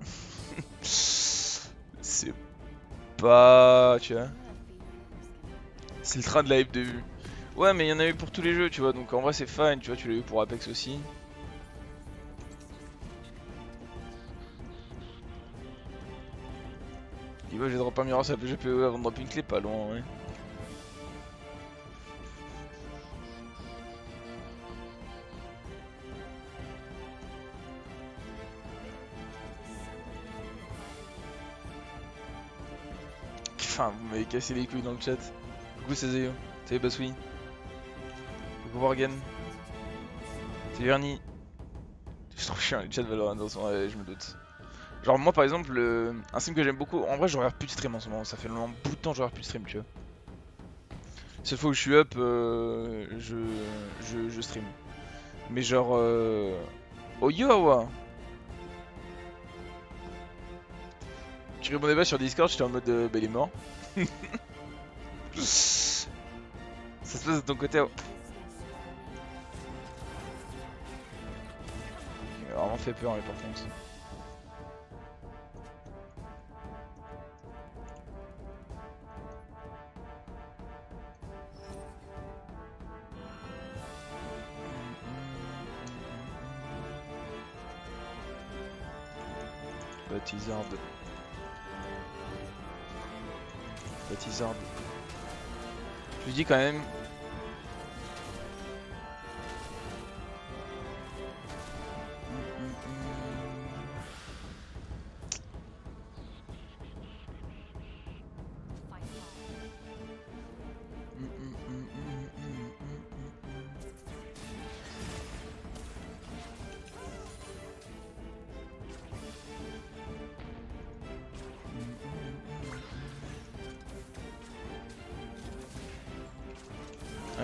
C'est pas... Tu vois C'est le train de la hype de vue. Ouais mais il y en a eu pour tous les jeux tu vois donc en vrai c'est fine tu vois tu l'as eu pour Apex aussi. Il va j'ai drop un miroir sur la PGPE avant de drop une clé pas loin ouais. M'avez cassé les couilles dans le chat. Coucou Sazeyo, salut Basoui. Coucou Morgan. Salut Verni. Je trouve chiant les chats Valorant je me doute. Genre moi par exemple, un stream que j'aime beaucoup, en vrai je regarde plus de stream en ce moment, ça fait un bout de temps que je regarde plus de stream tu vois. Cette fois où je suis up, euh, je, je, je, stream. Mais genre... Euh... Oh yo Tu répondais pas sur Discord, j'étais en mode euh, bah il est mort. Ça se passe de ton côté. Oh. Il m'a vraiment fait peur les par contre. Baptisard. Je lui dis quand même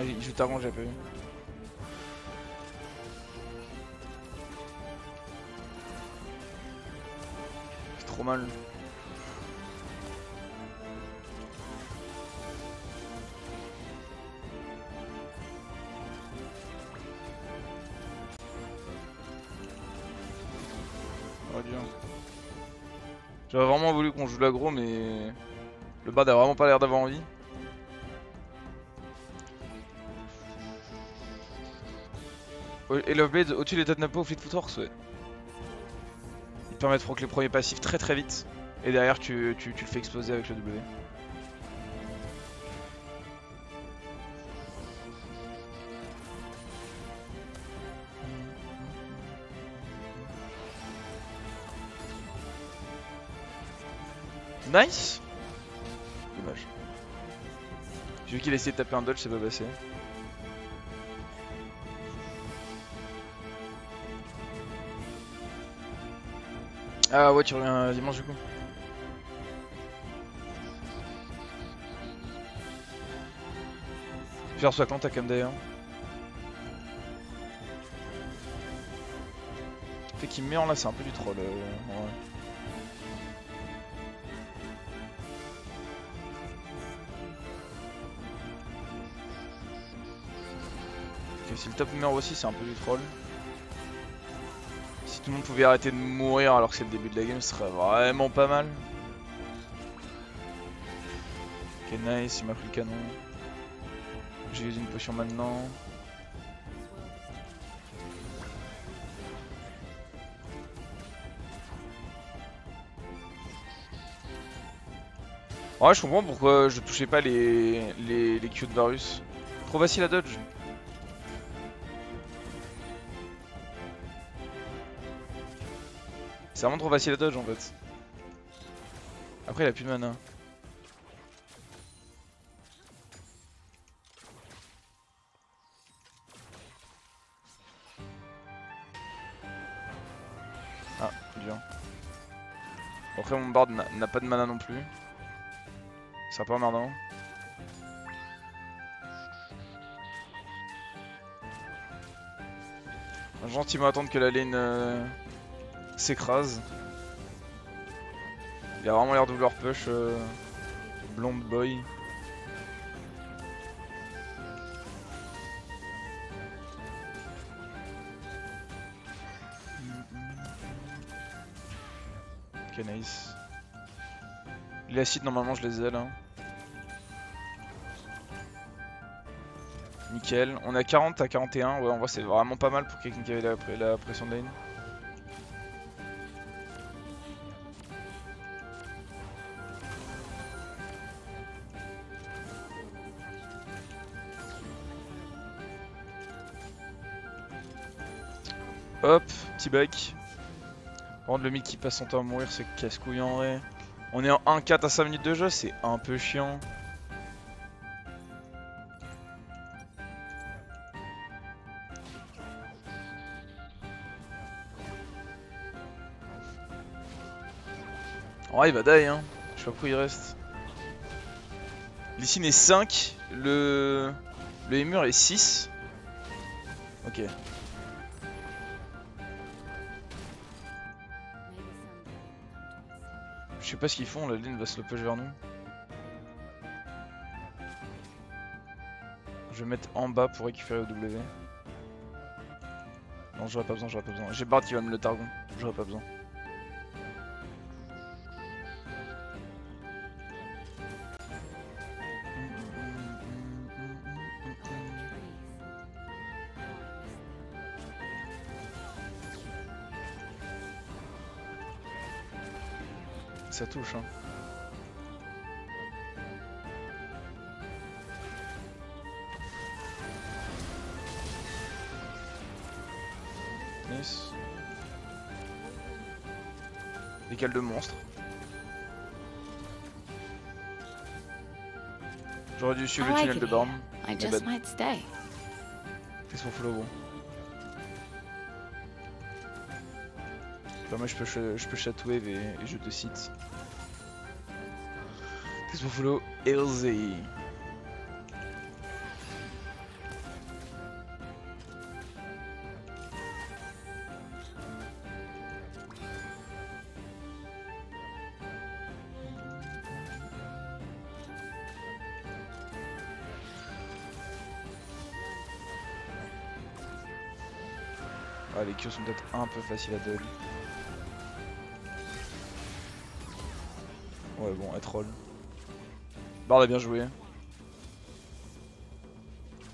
il joue Taron, j'ai pas vu. C'est trop mal. Oh. J'aurais vraiment voulu qu'on joue l'agro mais le bad a vraiment pas l'air d'avoir envie. Et Blade au-dessus des Tatnapo au Fleet Footworks, ouais. Il permet de proc les premiers passifs très très vite. Et derrière, tu, tu, tu le fais exploser avec le W. Nice Dommage. J'ai vu qu'il a essayé de taper un dodge, c'est pas passé. Ah ouais, tu reviens dimanche du coup. Tu reçois quand ta cam d'ailleurs Fait qu'il me met en là, c'est un peu du troll. Euh, si le top numéro aussi, c'est un peu du troll tout le monde pouvait arrêter de mourir alors que c'est le début de la game, ce serait vraiment pas mal. Ok, nice, il m'a pris le canon. J'ai usé une potion maintenant. Ouais, je comprends pourquoi je touchais pas les, les, les Q de Varus. Trop facile à dodge. C'est vraiment trop facile à dodge en fait. Après il a plus de mana. Ah, bien. Après mon board n'a pas de mana non plus. C'est un peu emmerdant. Gentiment attendre que la lane... Euh, s'écrase. Il a vraiment l'air de vouloir push euh, Blonde Boy. Ok, nice. Les acides, normalement, je les ai là. Nickel. On est à 40 à 41. Ouais, en vrai, c'est vraiment pas mal pour quelqu'un qui avait la, la pression de lane. Petit back. Par le mid qui passe son temps à mourir, c'est casse-couille en vrai. On est en 1-4 à 5 minutes de jeu, c'est un peu chiant. Ouais, il va die, hein. Je sais pas pourquoi il reste. Lysine est 5, le... Le Emur est 6. Ok. Je sais pas ce qu'ils font, la ligne va se le vers nous. Je vais mettre en bas pour récupérer au W. Non, j'aurais pas besoin, j'aurais pas besoin. J'ai Bard qui va me le targon, j'aurais pas besoin. Ça touche. Hein. Nice. Décale de monstre. J'aurais dû suivre le tunnel de borne. Qu'est-ce qu'on fout là moi je peux, je peux chatouer et, et je te cite. Que follow Elsie? Ah les kills sont peut-être un peu faciles à dodge. Ouais bon, elle troll. Bard a bien joué.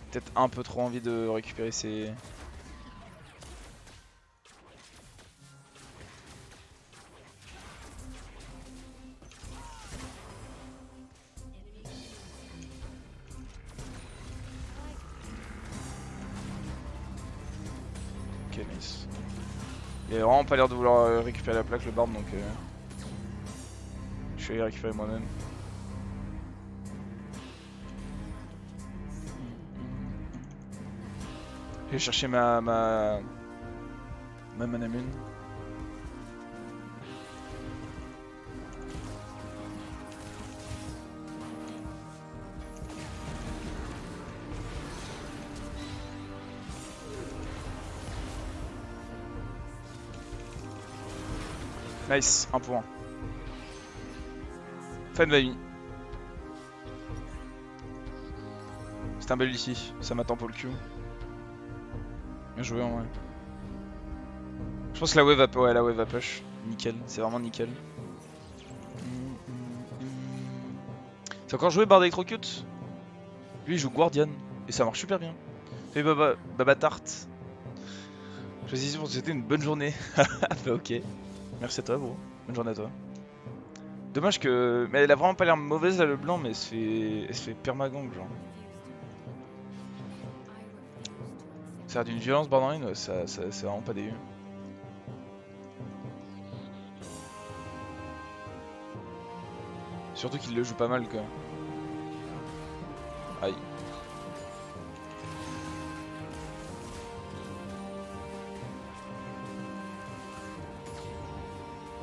Peut-être un peu trop envie de récupérer ses... Ok nice. Il a vraiment pas l'air de vouloir récupérer la plaque le Bard donc... Euh... Je vais aller récupérer moi-même. Je vais chercher ma ma ma manamune. Nice, un point. Fin de vie. C'est un bel ici, ça m'attend pour le Q. Bien joué en vrai. Je pense que la wave va, ouais, la wave va push. Nickel, c'est vraiment nickel. C'est encore joué Bard Electrocute Lui il joue Guardian et ça marche super bien. Fais Baba, Baba Tart. Choisissez pour c'était une bonne journée. bah ok. Merci à toi bro. Bonne journée à toi. Dommage que... Mais elle a vraiment pas l'air mauvaise là le blanc mais elle se fait, elle se fait permagang genre. A d'une violence Borderline, ça, c'est vraiment pas dégueu. Surtout qu'il le joue pas mal quoi. Aïe.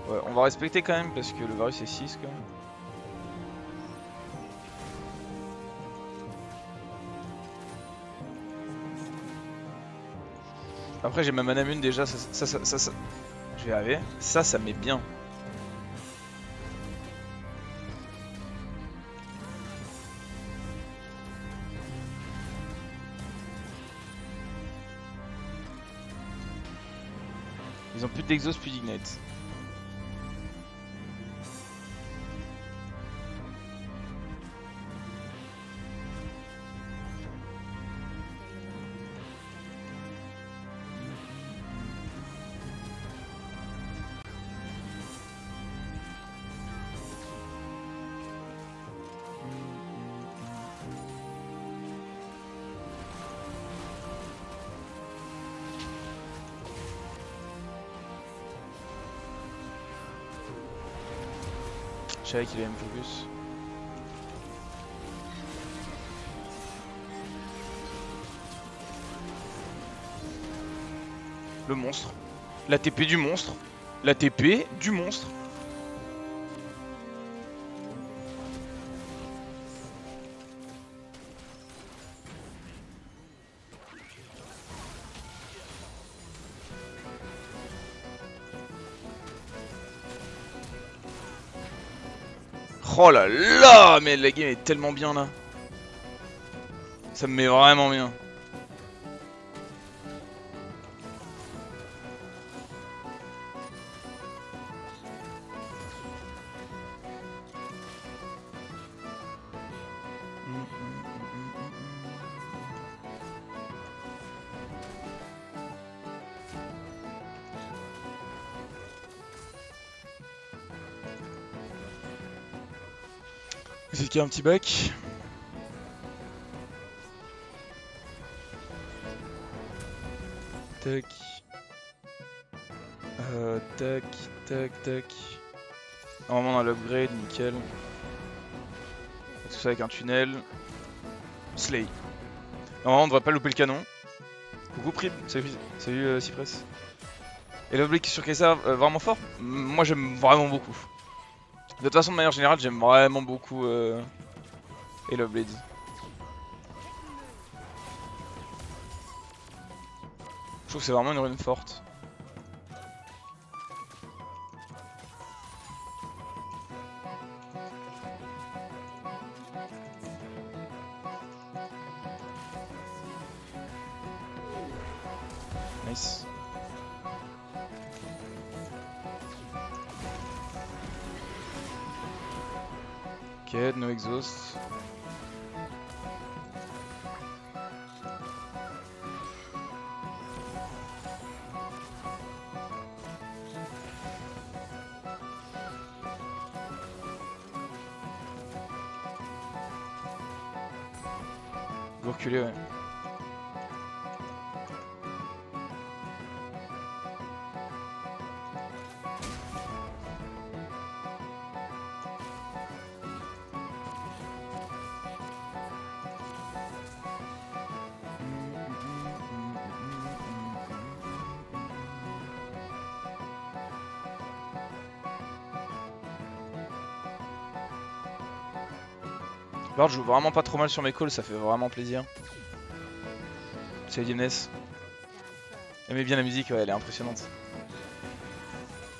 Ouais, on va respecter quand même parce que le virus est 6 quand même. Après j'ai ma manamune déjà, ça ça, ça, ça, Je vais arriver. Ça, ça met bien. Ils ont plus d'exos, plus d'ignite. Check, il a même focus. Le monstre. La TP du monstre. La TP du monstre. Oh là là Mais la game est tellement bien là. Ça me met vraiment bien. Y a un petit bac Tac. Euh, tac, tac, tac. Normalement on a l'upgrade, nickel. Tout ça avec un tunnel. Slay. Normalement on devrait pas louper le canon. Coucou Prime, salut, salut euh, Cypress. Et l'oblique sur Kaiser, euh, vraiment fort Moi j'aime vraiment beaucoup. De toute façon, de manière générale, j'aime vraiment beaucoup euh, Halo Blades. Je trouve que c'est vraiment une rune forte. Nice. Ok, no exhaust. Vous ouais. Bard joue vraiment pas trop mal sur mes calls, ça fait vraiment plaisir. C'est Lioness. Aimez bien la musique, ouais, elle est impressionnante.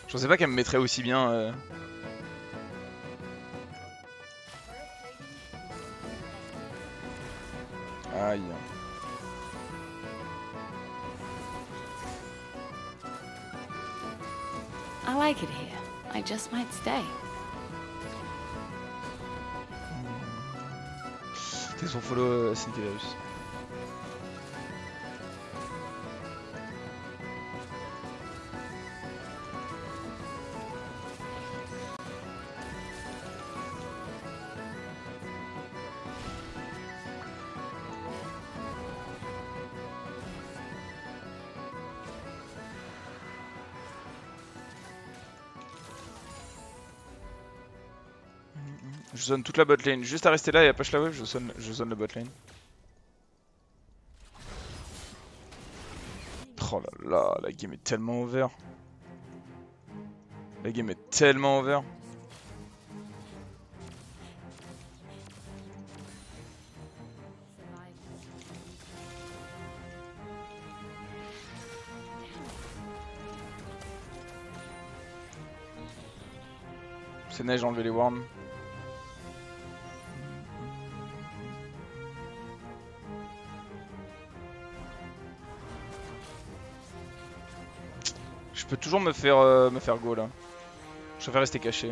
Je pensais pas qu'elle me mettrait aussi bien. euh. Aïe. I like it here. I just might stay. T'es son follow euh, zone toute la botlane, juste à rester là et à push la wave, je zone, je zone la botlane. Oh là là, la game est tellement over. La game est tellement over. C'est neige, enlever les worms. Peux toujours me faire euh, me faire go là. Je préfère rester caché.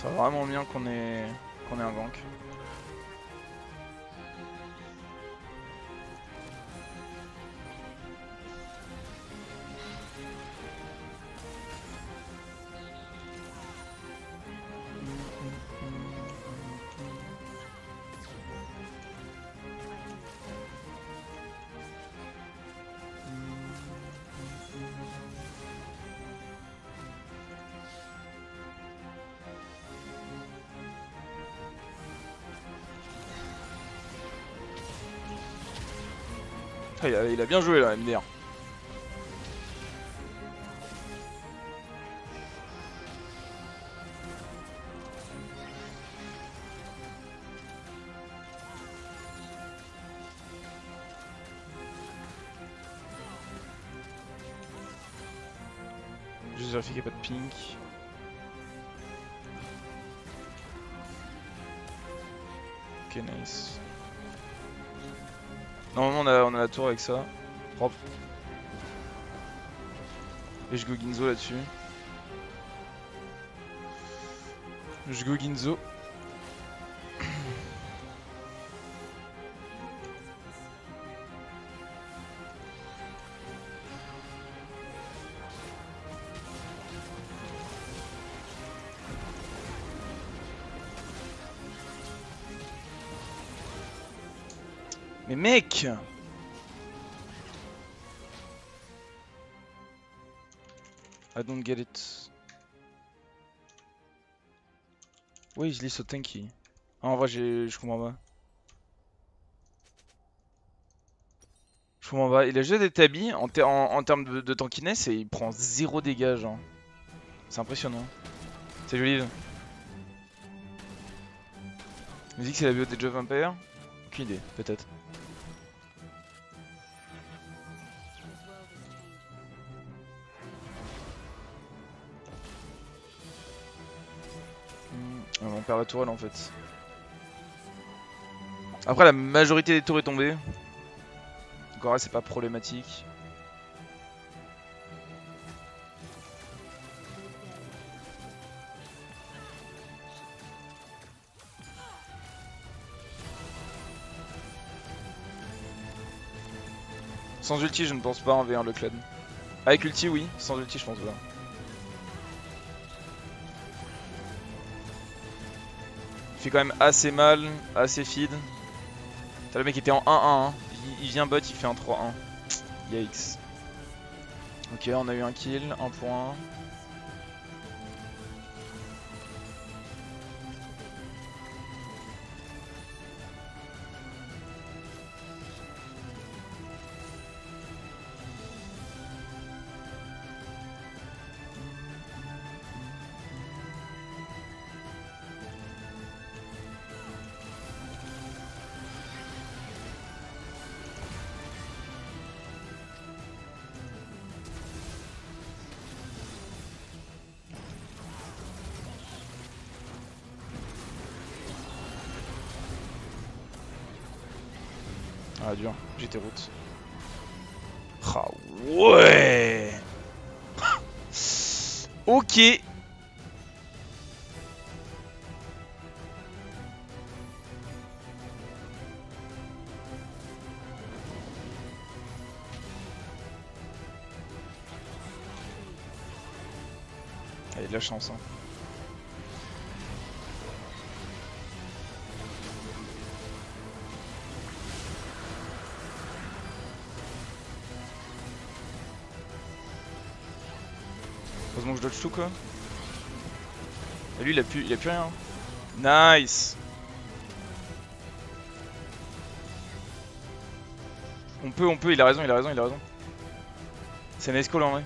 Ça serait vraiment bien qu'on ait qu'on ait un gank. Il, a, il a bien joué là, MDR. Avec ça. Propre. Et je go Ginzo là-dessus. Je go Ginzo. Mais mec I don't get it. Oui, je lis so tanky. Ah, en vrai, je comprends pas. Je comprends pas. Il a juste des tabis en, ter- en, en termes de, tankiness et il prend zéro dégâts, genre. C'est impressionnant. C'est joli. Musique, c'est la bio des Jove Vampire Aucune idée, peut-être. La tourelle en fait. Après la majorité des tours est tombée. Là c'est pas problématique. Sans ulti je ne pense pas en V1 le clan. Avec ulti oui, sans ulti je pense pas. Fait quand même assez mal, assez feed. T'as le mec était en 1-1, hein. il, il vient bot, il fait un 3-1. Yikes. Ok, on a eu un kill, un point. Ah dur, j'étais route. Ah ouais Ok Ah, il y a de la chance hein. Que je dodge tout quoi. Et lui il a plus, il a plus rien. Nice On peut, on peut, il a raison, il a raison, il a raison. C'est un escol en vrai.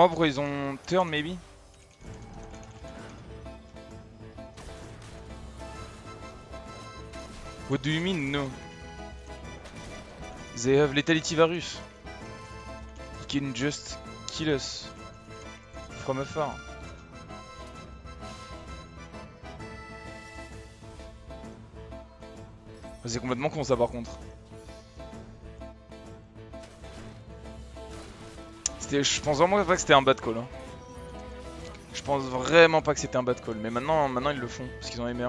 Comprends pourquoi ils ont turn maybe? What do you mean no? They have lethality virus. You can just kill us from afar. C'est complètement con ça par contre. Je pense vraiment pas que c'était un bad call. Hein. Je pense vraiment pas que c'était un bad call. Mais maintenant, maintenant ils le font parce qu'ils ont Emer.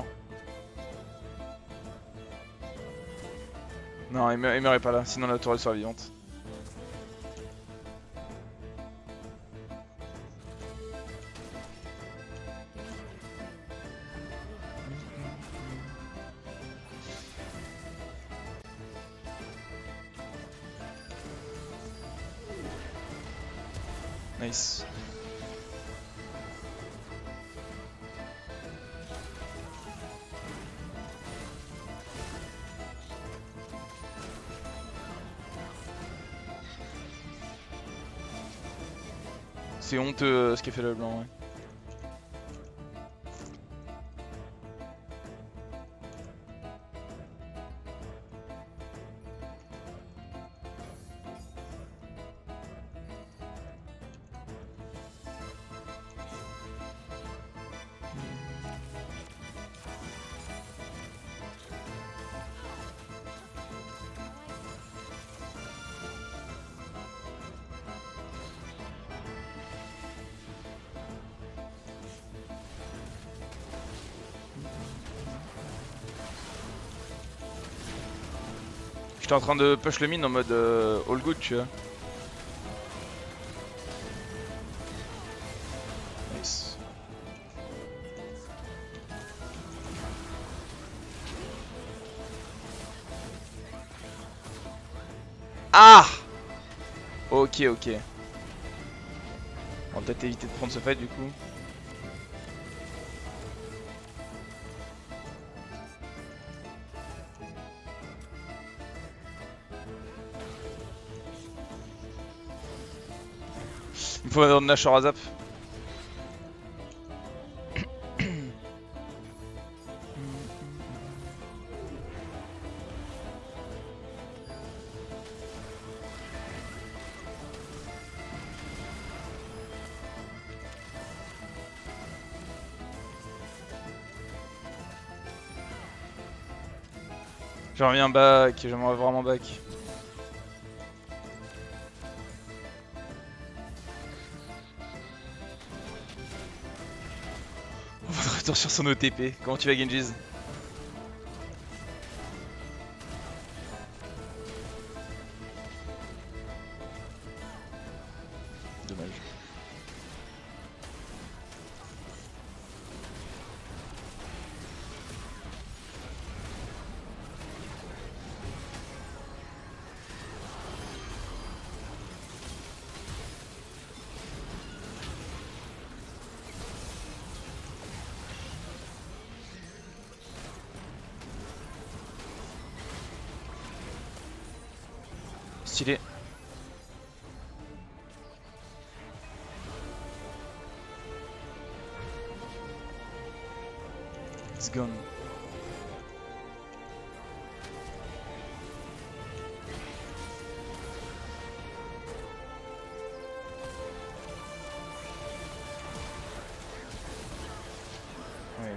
Non, Emer, Emer est pas là, sinon la tourelle sera vivante. C'est honteux euh, ce qu'a fait le blanc. J'étais en train de push le mine en mode euh, all good, tu vois. Nice. Ah Ok, ok. On va peut-être éviter de prendre ce fight du coup. Il faut un Nashor à zap. J'aimerais bien back, j'aimerais vraiment back. Sur son OTP. Comment tu vas Genjiz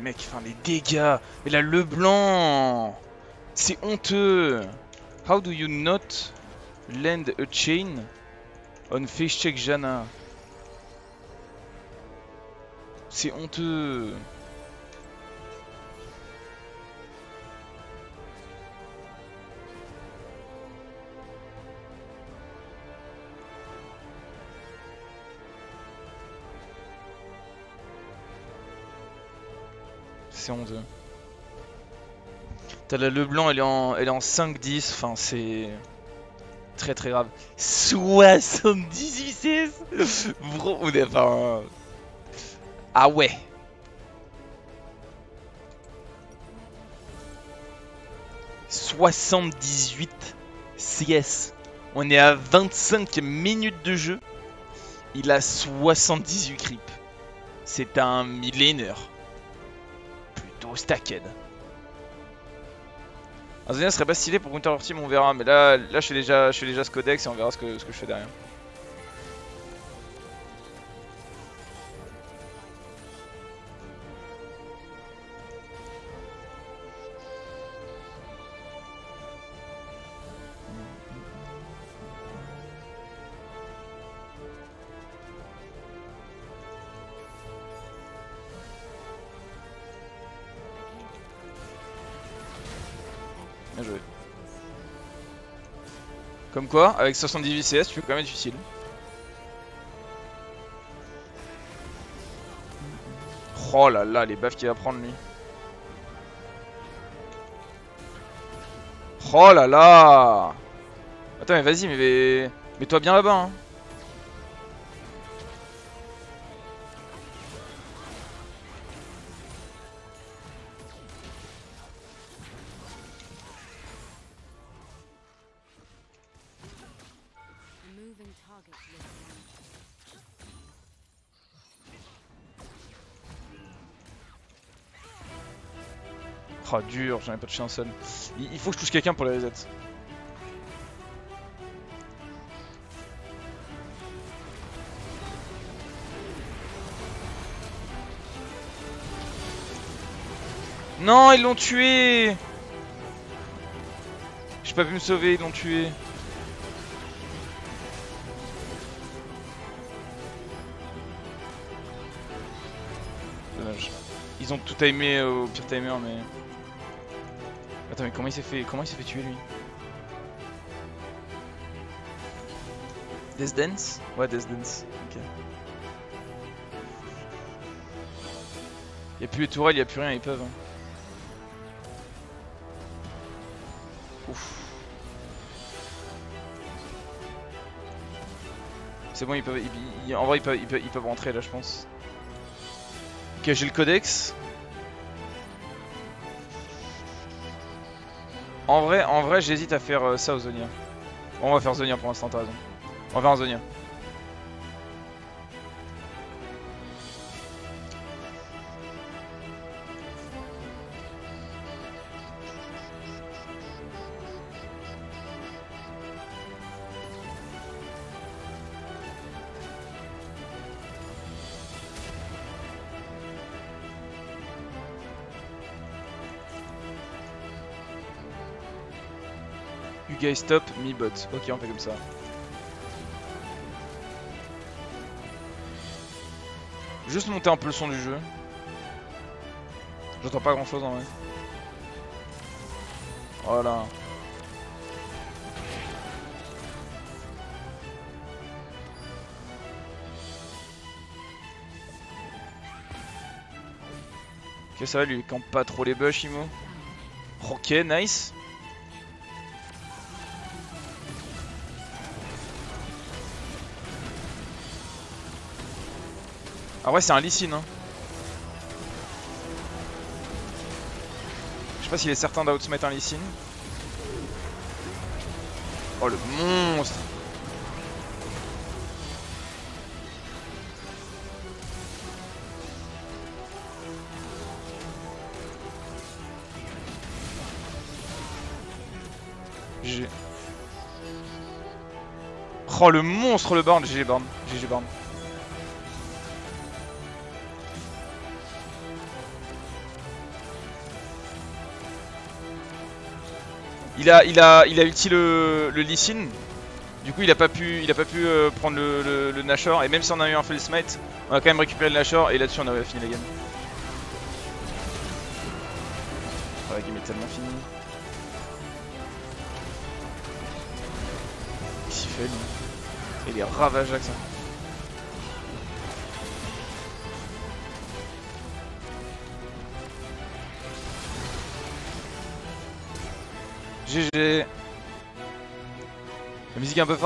mec, enfin les dégâts. Mais là le blanc C'est honteux. How do you not land a chain on fish check Jana? C'est honteux C'est honteux. T'as la elle est en, en 5-10, enfin c'est très très grave. 78 CS Bro, on est enfin... Ah ouais « 78 CS. On est à 25 minutes de jeu. Il a 78 creep. C'est un millénaire. Stacked. Un Zonia serait pas stylé pour Counter leur team, on verra. Mais là, là je, fais déjà, je déjà ce codex et on verra ce que, ce que je fais derrière. Comme quoi, avec 78 CS, tu peux quand même être difficile. Oh là là, les baffes qu'il va prendre lui. Oh là là Attends mais vas-y mais mets-toi bien là-bas hein. Dur, j'en ai pas touché un seul. Il, faut que je touche quelqu'un pour les reset. Non, ils l'ont tué J'ai pas pu me sauver, ils l'ont tué. Dommage. Ils ont tout timé au pire timer, mais... Attends, mais comment il s'est fait, comment il s'est fait tuer lui Death Dance Ouais, Death Dance. Ok. Y'a plus les tourelles, y'a plus rien, ils peuvent. hein. Ouf. C'est bon, ils peuvent, ils- ils- en vrai, ils peuvent, ils peuvent, ils peuvent rentrer là, je pense. Ok, j'ai le codex. En vrai, en vrai, j'hésite à faire euh, ça aux Zonia. Bon, on va faire Zonia pour l'instant, t'as raison. On va faire un Zonia. You guys stop, me bot. Ok, on fait comme ça. Juste monter un peu le son du jeu. J'entends pas grand chose en vrai. Voilà. Ok, ça va, lui, il campe pas trop les bush, Imo. Ok, nice. Ah ouais, c'est un Sin, hein. Je sais pas s'il est certain d'outsmite un Sin. Oh le monstre. Oh le monstre le Born, GG Born, GG Born. Il a, il a, il a ulti le, le Lee Sin. Du coup, il a pas pu, il a pas pu euh, prendre le, le, Nashor. Et même si on a eu un full smite, on a quand même récupéré le Nashor. Et là-dessus, on a fini la game. Oh, la game est tellement finie. Qu'est-ce qu'il fait lui Il est ravageaque ça. GG La musique est un peu forte